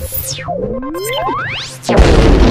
Thank you.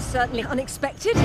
Certainly unexpected.